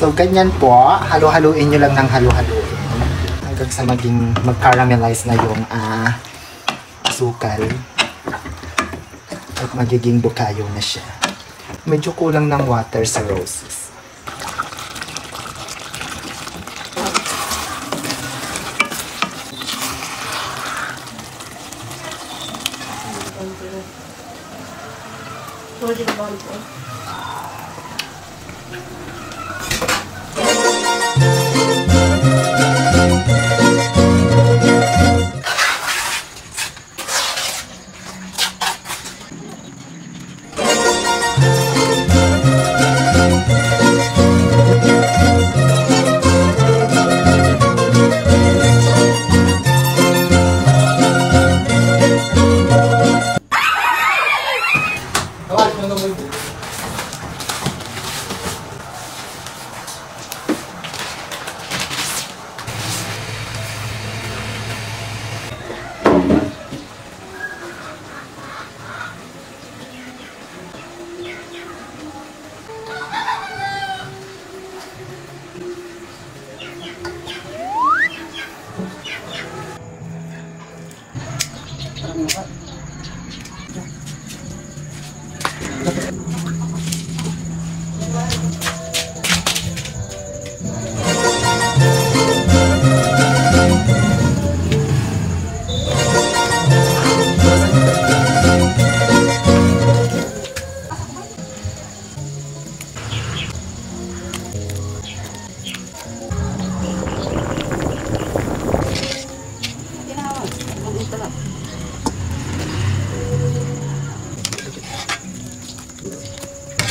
So, ganyan po. Halo-haloin nyo lang ng halo halo Hanggang sa maging mag-caramelize na yung uh, asukal. At magiging bukayo na siya. Medyo kulang ng water sa roses. Pwede ba ito? mandam muito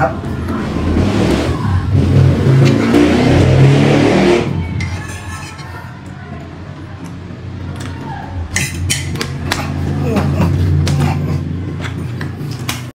ครับ